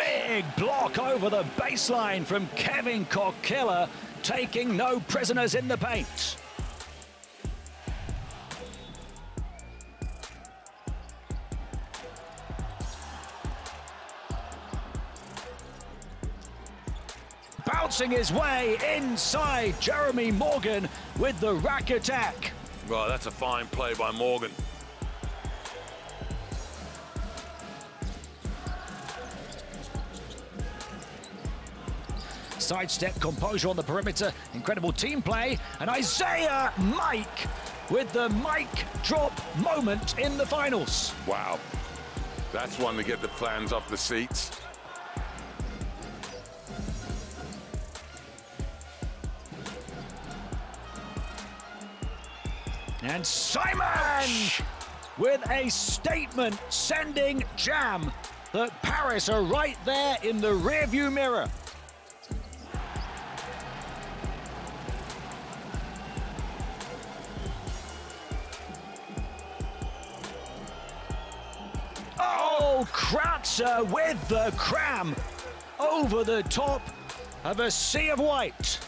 Big block over the baseline from Kevin Kokilla, taking no prisoners in the paint. Bouncing his way inside Jeremy Morgan with the rack attack. Right, that's a fine play by Morgan. Sidestep composure on the perimeter, incredible team play, and Isaiah Mike with the mic drop moment in the finals. Wow. That's one to get the fans off the seats. And Simon with a statement sending jam that Paris are right there in the rearview mirror. Oh, Kratzer with the cram over the top of a sea of white.